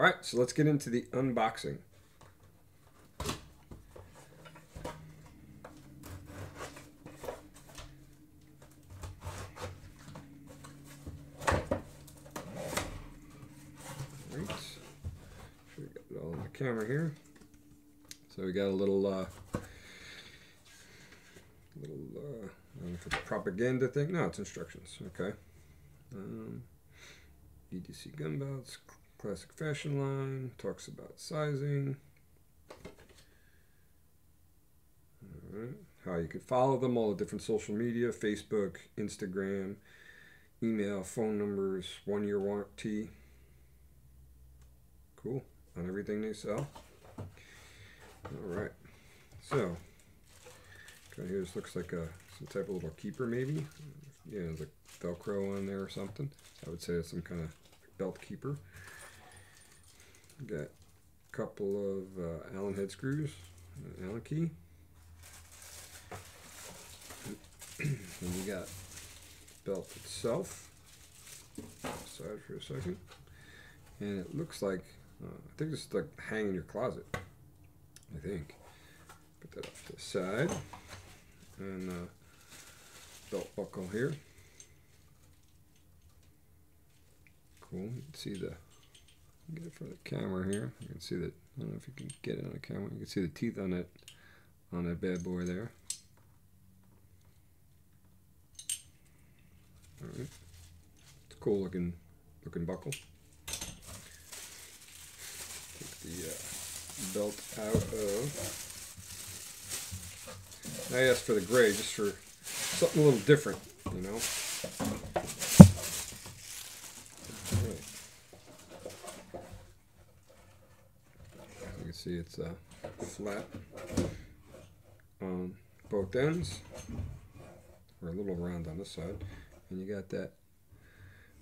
All right, so let's get into the unboxing. Right. Sure got it all on the camera here. So we got a little, uh, little, uh, I don't know if it's propaganda thing. No, it's instructions. Okay. Um, EDC gun belts, classic fashion line, talks about sizing. Alright, How you could follow them, all the different social media, Facebook, Instagram, email, phone numbers, one year warranty. Cool. On everything they sell. Alright. So kind of here this looks like a some type of little keeper maybe. Yeah, there's a Velcro on there or something. I would say it's some kind of belt keeper. Got a couple of uh, Allen head screws, an Allen key. and we got belt itself. Aside for a second. And it looks like, uh, I think this is like hang in your closet. I think. Put that off to the side. And uh, belt buckle here. Cool. You can see the get it for the camera here. You can see that. I don't know if you can get it on the camera. You can see the teeth on that on that bad boy there. All right. It's a cool looking looking buckle. Take the uh, belt out of. I asked for the gray just for something a little different, you know. Alright. You can see it's uh, flat on both ends, or a little round on this side, and you got that.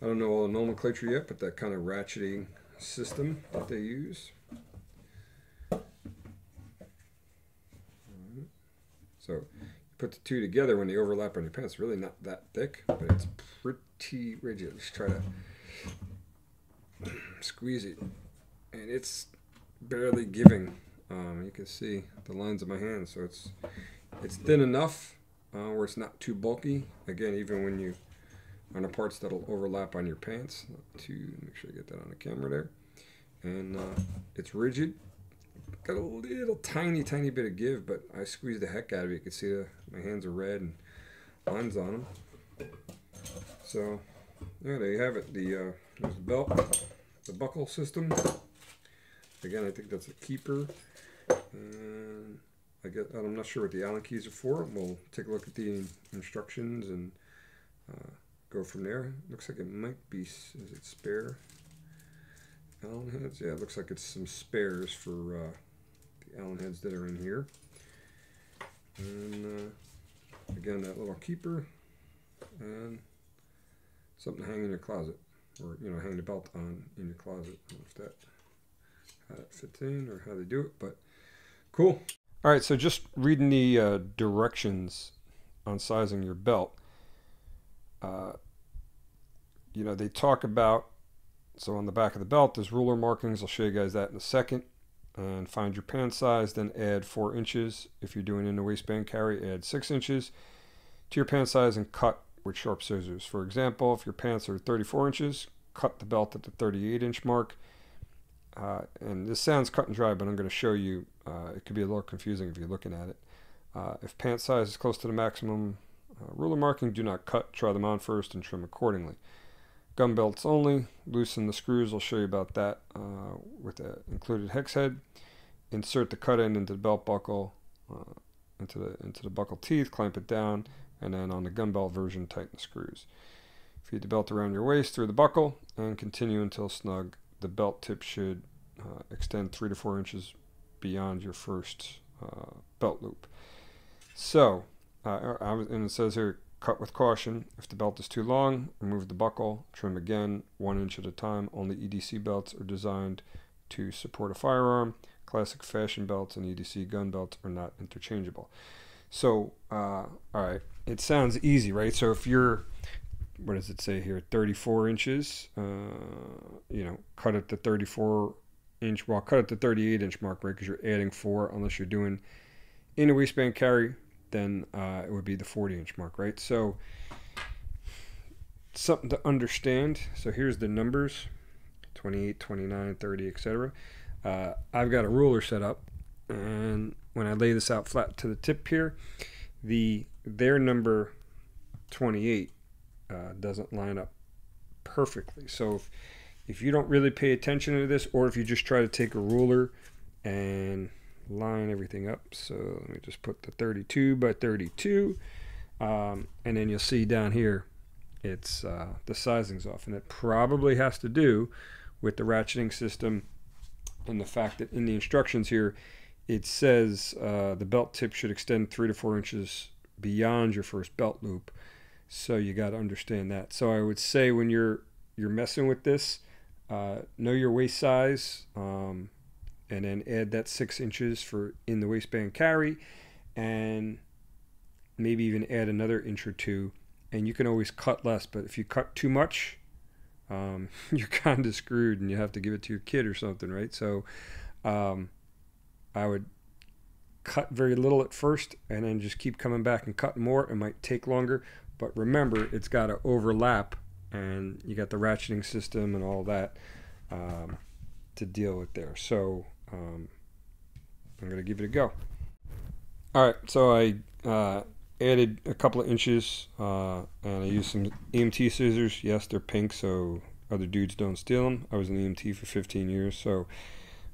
I don't know all the nomenclature yet, but that kind of ratcheting system that they use. So you put the two together when they overlap on your pants. Really not that thick, but it's pretty rigid. Let's try to squeeze it, and it's barely giving. Um, you can see the lines of my hand, so it's it's thin enough uh, where it's not too bulky. Again, even when you on the parts that'll overlap on your pants. To make sure I get that on the camera there, and uh, it's rigid. Got a little tiny, tiny bit of give, but I squeezed the heck out of it. You can see the, my hands are red and lines on them. So, yeah, there you have it. The, uh, there's the belt, the buckle system. Again, I think that's a keeper. And I get, I'm not sure what the Allen keys are for. We'll take a look at the instructions and uh, go from there. Looks like it might be, is it spare? Allen heads? Yeah, it looks like it's some spares for uh, the Allen heads that are in here. And uh, again, that little keeper and something to hang in your closet or, you know, hang the belt on in your closet. If that, how that fits in or how they do it, but cool. All right, so just reading the uh, directions on sizing your belt. Uh, you know, they talk about so on the back of the belt, there's ruler markings. I'll show you guys that in a second. And find your pant size, then add four inches. If you're doing in the waistband carry, add six inches to your pant size and cut with sharp scissors. For example, if your pants are 34 inches, cut the belt at the 38 inch mark. Uh, and this sounds cut and dry, but I'm going to show you. Uh, it could be a little confusing if you're looking at it. Uh, if pant size is close to the maximum uh, ruler marking, do not cut. Try them on first and trim accordingly gun belts only. Loosen the screws. I'll show you about that uh, with the included hex head. Insert the cut end into the belt buckle, uh, into the into the buckle teeth. Clamp it down, and then on the gun belt version, tighten the screws. Feed the belt around your waist through the buckle, and continue until snug. The belt tip should uh, extend three to four inches beyond your first uh, belt loop. So, uh, and it says here Cut with caution. If the belt is too long, remove the buckle, trim again, one inch at a time. Only EDC belts are designed to support a firearm. Classic fashion belts and EDC gun belts are not interchangeable. So, uh, all right, it sounds easy, right? So if you're, what does it say here, 34 inches, uh, you know, cut it to 34 inch. Well, cut at the 38 inch mark, right? Because you're adding four, unless you're doing in a waistband carry, then uh, it would be the 40 inch mark, right? So something to understand. So here's the numbers 28, 29, 30, etc. Uh, I've got a ruler set up, and when I lay this out flat to the tip here, the their number 28 uh, doesn't line up perfectly. So if, if you don't really pay attention to this, or if you just try to take a ruler and line everything up. So let me just put the 32 by 32, um, and then you'll see down here it's uh, the sizing's off, and it probably has to do with the ratcheting system and the fact that in the instructions here it says uh, the belt tip should extend three to four inches beyond your first belt loop. So you got to understand that. So I would say when you're you're messing with this, uh, know your waist size, um, and then add that six inches for in the waistband carry, and maybe even add another inch or two. And you can always cut less, but if you cut too much, um, you're kind of screwed, and you have to give it to your kid or something, right? So. Um, I would cut very little at first and then just keep coming back and cutting more. It might take longer, but remember it's got to overlap and you got the ratcheting system and all that um, to deal with there. So um, I'm going to give it a go. All right, so I uh, added a couple of inches uh, and I used some EMT scissors. Yes, they're pink, so other dudes don't steal them. I was an EMT for 15 years, so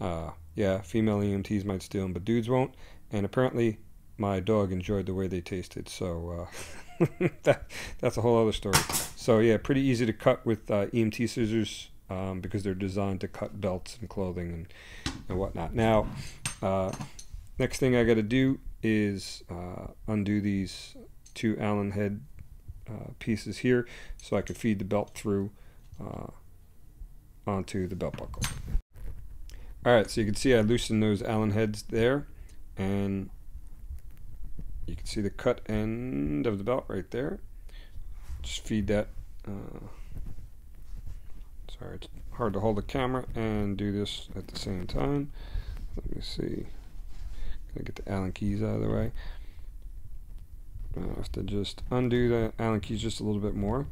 uh, yeah, female EMTs might steal them, but dudes won't. And apparently, my dog enjoyed the way they tasted. So uh, that that's a whole other story. So yeah, pretty easy to cut with uh, EMT scissors um, because they're designed to cut belts and clothing and and whatnot. Now, uh, next thing I got to do is uh, undo these two Allen head uh, pieces here so I can feed the belt through uh, onto the belt buckle. Alright, so you can see I loosened those Allen heads there, and you can see the cut end of the belt right there. Just feed that. Uh, sorry, it's hard to hold the camera and do this at the same time. Let me see. Gotta get the Allen keys out of the way. I have to just undo the Allen keys just a little bit more.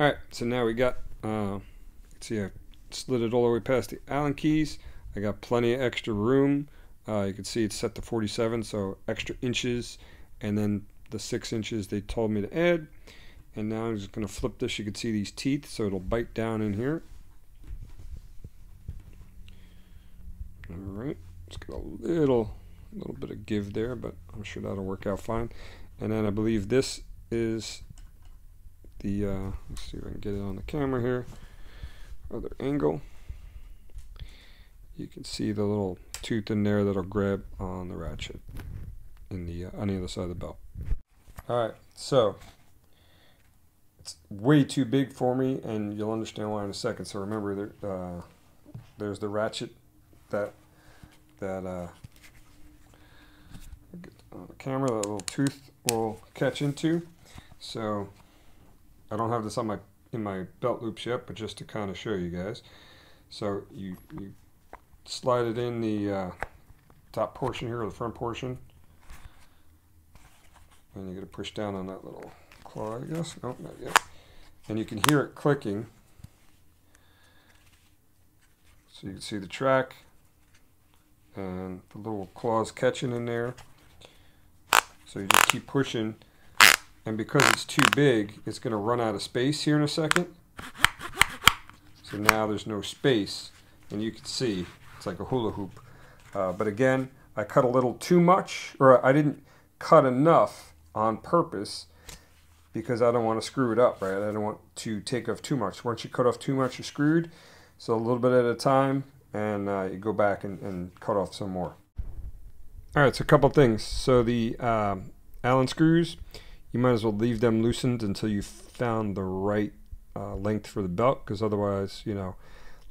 Alright, so now we got, uh, see I slid it all the way past the Allen keys. I got plenty of extra room. Uh, you can see it's set to 47, so extra inches, and then the six inches they told me to add. And now I'm just going to flip this. You can see these teeth, so it'll bite down in here. All right, let's get a little, little bit of give there, but I'm sure that'll work out fine. And then I believe this is the, uh, let's see if I can get it on the camera here other angle. You can see the little tooth in there that'll grab on the ratchet in the uh, on the other side of the belt. All right, so it's way too big for me, and you'll understand why in a second. So remember, there, uh, there's the ratchet that that uh, on the camera that little tooth will catch into. So I don't have this on my in my belt loops yet, but just to kind of show you guys. So you, you slide it in the uh, top portion here, or the front portion, and you're going to push down on that little claw, I guess. Nope, not yet. And you can hear it clicking. So you can see the track and the little claws catching in there. So you just keep pushing and because it's too big, it's going to run out of space here in a second. So now there's no space. And you can see it's like a hula hoop. Uh, but again, I cut a little too much, or I didn't cut enough on purpose because I don't want to screw it up, right? I don't want to take off too much. Once you cut off too much, you're screwed. So a little bit at a time, and uh, you go back and, and, cut off some more. All right, so a couple things. So the um, Allen screws, you might as well leave them loosened until you found the right uh, length for the belt because otherwise you know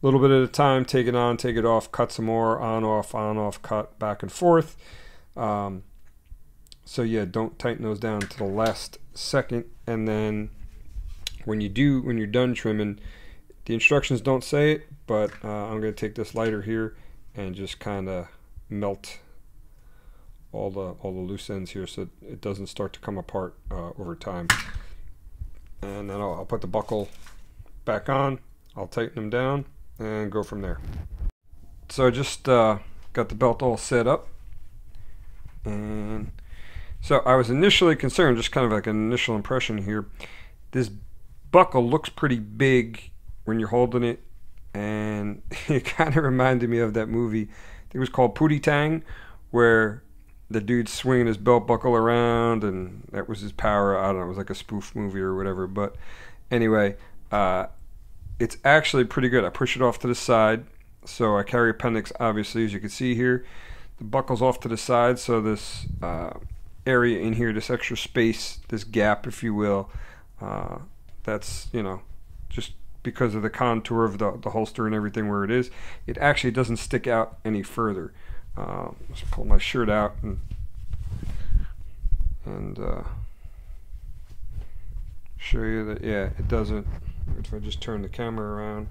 a little bit at a time take it on take it off cut some more on off on off cut back and forth um, so yeah don't tighten those down to the last second and then when you do when you're done trimming The instructions don't say it, but uh, I'm going to take this lighter here and just kind of melt all the all the loose ends here so it doesn't start to come apart uh, over time. And then I'll, I'll put the buckle back on. I'll tighten them down and go from there. So I just uh, got the belt all set up. And so I was initially concerned, just kind of like an initial impression here. This buckle looks pretty big when you're holding it. And it kind of reminded me of that movie, I think it was called Pootie Tang, where the dude's swinging his belt buckle around and that was his power. I don't know, it was like a spoof movie or whatever. But anyway, uh, it's actually pretty good. I push it off to the side. So I carry appendix, obviously, as you can see here. The buckle's off to the side, so this uh, area in here, this extra space, this gap, if you will, uh, that's, you know, just because of the contour of the, the holster and everything where it is, it actually doesn't stick out any further. Uh, let's pull my shirt out and, and uh, show you that, yeah, it doesn't, if I just turn the camera around,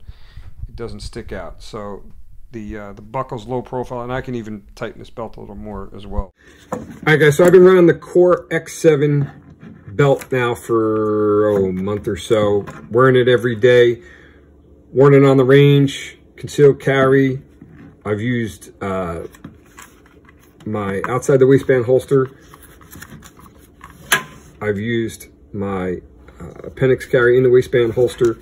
it doesn't stick out. So the uh, the buckle's low profile, and I can even tighten this belt a little more as well. All right, guys, so I've been running the Kore X7 belt now for oh, a month or so, wearing it every day, worn it on the range, concealed carry. I've used uh, my outside the waistband holster. I've used my uh, appendix carry in the waistband holster.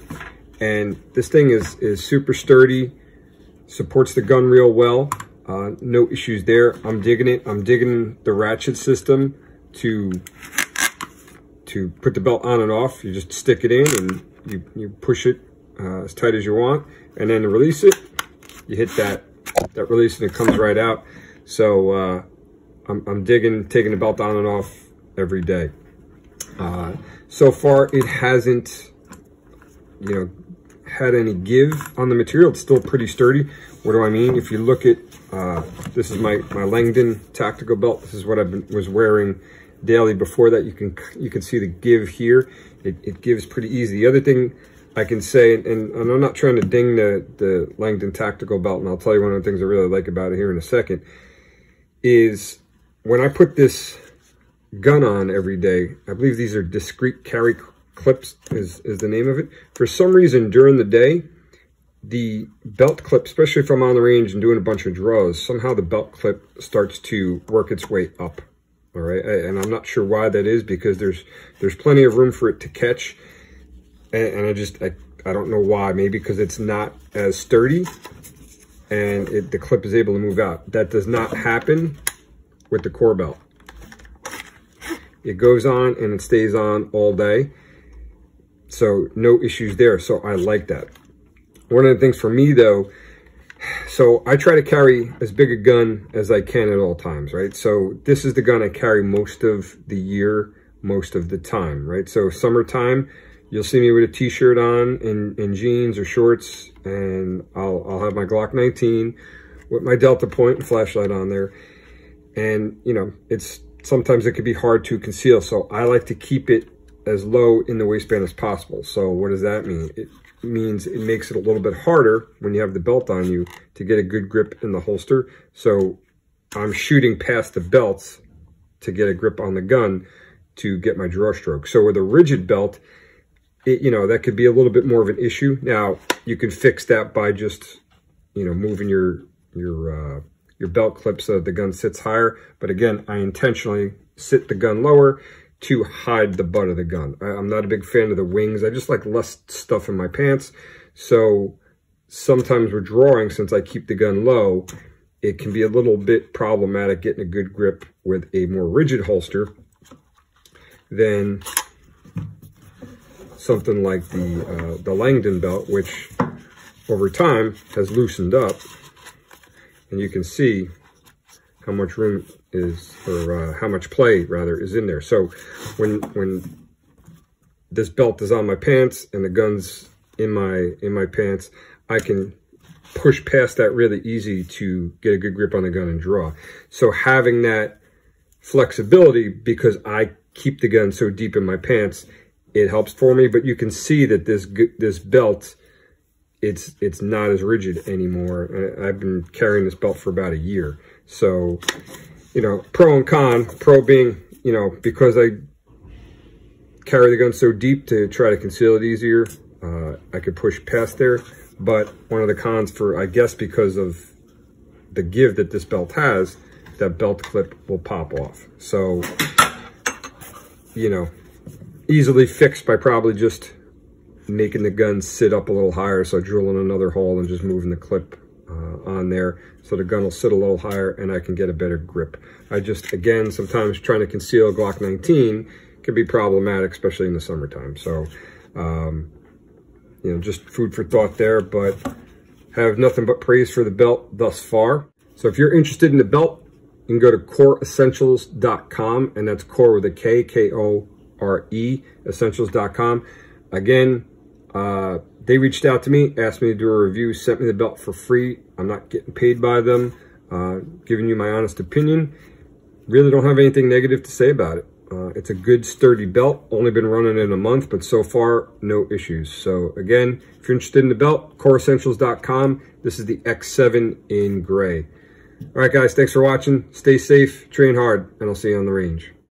And this thing is, is super sturdy, supports the gun real well. Uh, no issues there. I'm digging it. I'm digging the ratchet system to to put the belt on and off. You just stick it in and you, you push it uh, as tight as you want. And then to release it, you hit that, that release and it comes right out. So uh, I'm, I'm digging, taking the belt on and off every day. Uh, so far, it hasn't, you know, had any give on the material. It's still pretty sturdy. What do I mean? If you look at, uh, this is my, my Langdon tactical belt. This is what I was wearing daily before that. You can you can see the give here. It, it gives pretty easy. The other thing I can say, and, and I'm not trying to ding the, the Langdon tactical belt, and I'll tell you one of the things I really like about it here in a second, is when I put this gun on every day, I believe these are discreet carry clips is, is the name of it. For some reason, during the day, the belt clip, especially if I'm on the range and doing a bunch of draws, somehow the belt clip starts to work its way up. All right, and I'm not sure why that is because there's there's plenty of room for it to catch, and, and I just I, I don't know why. Maybe because it's not as sturdy, and it, the clip is able to move out. That does not happen with the Kore belt. It goes on and it stays on all day. So no issues there. So I like that. One of the things for me though, so I try to carry as big a gun as I can at all times, right? So this is the gun I carry most of the year, most of the time, right? So summertime, you'll see me with a t-shirt on and, and jeans or shorts, and I'll, I'll have my Glock 19 with my Delta point and flashlight on there. And, you know, it's sometimes it can be hard to conceal. So I like to keep it as low in the waistband as possible. So what does that mean? It means it makes it a little bit harder when you have the belt on you to get a good grip in the holster. So I'm shooting past the belts to get a grip on the gun to get my draw stroke. So with a rigid belt, it, you know, that could be a little bit more of an issue. Now, you can fix that by just, you know, moving your, your, uh, your belt clip so the gun sits higher. But again, I intentionally sit the gun lower to hide the butt of the gun. I, am not a big fan of the wings. I just like less stuff in my pants. So sometimes with drawing, since I keep the gun low, it can be a little bit problematic getting a good grip with a more rigid holster than something like the uh, the Langdon belt, which over time has loosened up. And you can see how much room is, or uh, how much play rather is in there. So when when this belt is on my pants and the gun's in my in my pants, I can push past that really easy to get a good grip on the gun and draw. So having that flexibility because I keep the gun so deep in my pants, it helps for me. But you can see that this this belt it's it's not as rigid anymore. I've been carrying this belt for about a year. So, you know, pro and con, pro being, you know, because I carry the gun so deep to try to conceal it easier, uh, I could push past there. But one of the cons for, I guess, because of the give that this belt has, that belt clip will pop off. So, you know, easily fixed by probably just making the gun sit up a little higher. So drilling another hole and just moving the clip uh, on there so the gun will sit a little higher and I can get a better grip. I just, again, sometimes trying to conceal Glock 19 can be problematic, especially in the summertime. So, um, you know, just food for thought there, but have nothing but praise for the belt thus far. So if you're interested in the belt, you can go to koreessentials.com and that's core with a K, K-O-R-E, essentials.com. Again, uh, they reached out to me, asked me to do a review, sent me the belt for free. I'm not getting paid by them. Uh, giving you my honest opinion. Really don't have anything negative to say about it. Uh, it's a good sturdy belt. Only been running it a month, but so far, no issues. So again, if you're interested in the belt, koreessentials.com. This is the X7 in gray. All right, guys, thanks for watching. Stay safe, train hard, and I'll see you on the range.